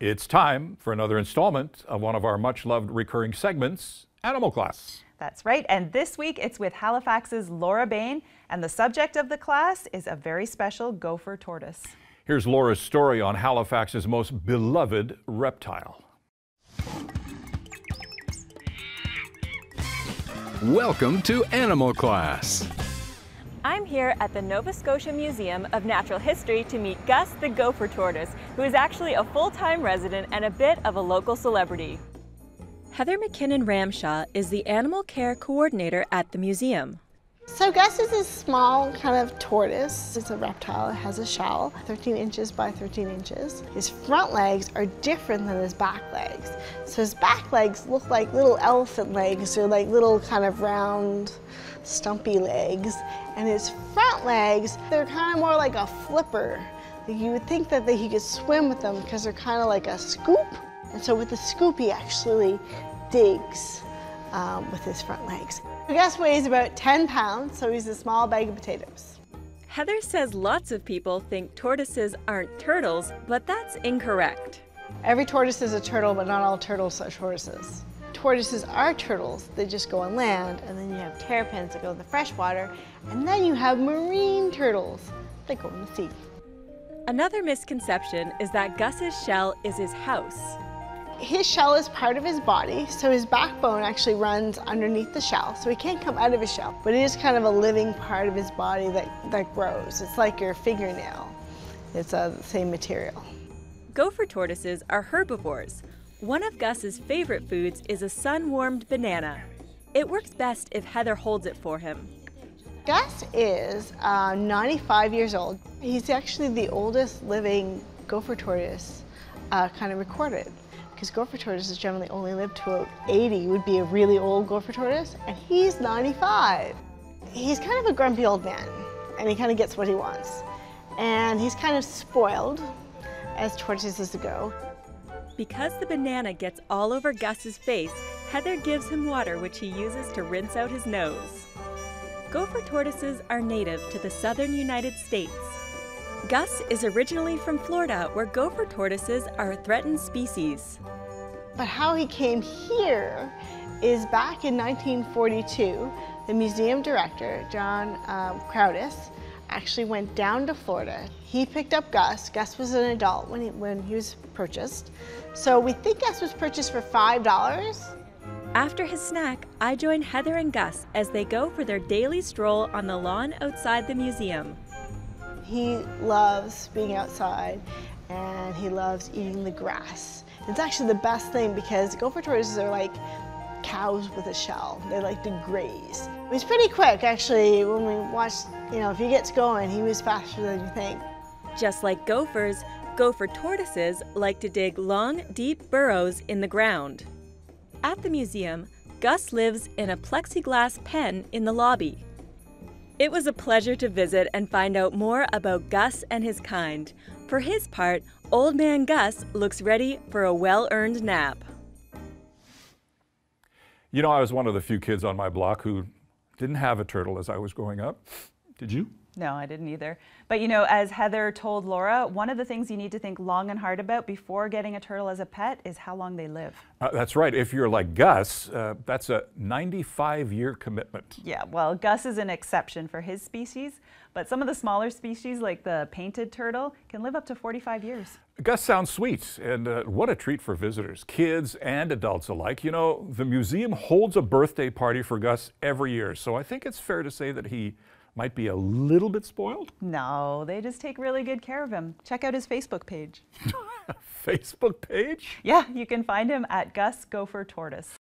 It's time for another installment of one of our much loved recurring segments, Animal Class. That's right. And this week it's with Halifax's Laura Bain, and the subject of the class is a very special gopher tortoise. Here's Laura's story on Halifax's most beloved reptile. Welcome to Animal Class. I'm here at the Nova Scotia Museum of Natural History to meet Gus the gopher tortoise, who is actually a full-time resident and a bit of a local celebrity. Heather McKinnon Ramshaw is the animal care coordinator at the museum. So Gus is a small kind of tortoise. It's a reptile. It has a shell, 13 inches by 13 inches. His front legs are different than his back legs. So his back legs look like little elephant legs. They're like little kind of round, stumpy legs. And his front legs, they're kind of more like a flipper. You would think that he could swim with them because they're kind of like a scoop. And so with the scoop, he actually digs um, with his front legs. Gus weighs about 10 pounds, so he's a small bag of potatoes. Heather says lots of people think tortoises aren't turtles, but that's incorrect. Every tortoise is a turtle, but not all turtles are tortoises. Tortoises are turtles, they just go on land, and then you have terrapins that go in the freshwater, and then you have marine turtles that go in the sea. Another misconception is that Gus's shell is his house. His shell is part of his body, so his backbone actually runs underneath the shell, so he can't come out of his shell. But it is kind of a living part of his body that, that grows. It's like your fingernail. It's uh, the same material. Gopher tortoises are herbivores. One of Gus's favorite foods is a sun-warmed banana. It works best if Heather holds it for him. Gus is uh, 95 years old. He's actually the oldest living gopher tortoise uh, kind of recorded because gopher tortoises generally only live to about 80 would be a really old gopher tortoise, and he's 95. He's kind of a grumpy old man, and he kind of gets what he wants. And he's kind of spoiled, as tortoises go. Because the banana gets all over Gus's face, Heather gives him water which he uses to rinse out his nose. Gopher tortoises are native to the southern United States. Gus is originally from Florida, where gopher tortoises are a threatened species. But how he came here is back in 1942, the museum director, John um, Crowdis, actually went down to Florida. He picked up Gus. Gus was an adult when he, when he was purchased. So we think Gus was purchased for $5. After his snack, I join Heather and Gus as they go for their daily stroll on the lawn outside the museum. He loves being outside and he loves eating the grass. It's actually the best thing because gopher tortoises are like cows with a shell. They like to graze. He's pretty quick actually when we watched, you know, if he gets going, he was faster than you think. Just like gophers, gopher tortoises like to dig long, deep burrows in the ground. At the museum, Gus lives in a plexiglass pen in the lobby. It was a pleasure to visit and find out more about Gus and his kind. For his part, Old Man Gus looks ready for a well-earned nap. You know, I was one of the few kids on my block who didn't have a turtle as I was growing up. Did you? No, I didn't either. But you know, as Heather told Laura, one of the things you need to think long and hard about before getting a turtle as a pet is how long they live. Uh, that's right. If you're like Gus, uh, that's a 95 year commitment. Yeah, well, Gus is an exception for his species, but some of the smaller species, like the painted turtle, can live up to 45 years. Gus sounds sweet, and uh, what a treat for visitors, kids and adults alike. You know, the museum holds a birthday party for Gus every year, so I think it's fair to say that he might be a little bit spoiled? No, they just take really good care of him. Check out his Facebook page. Facebook page? Yeah, you can find him at Gus Gopher Tortoise.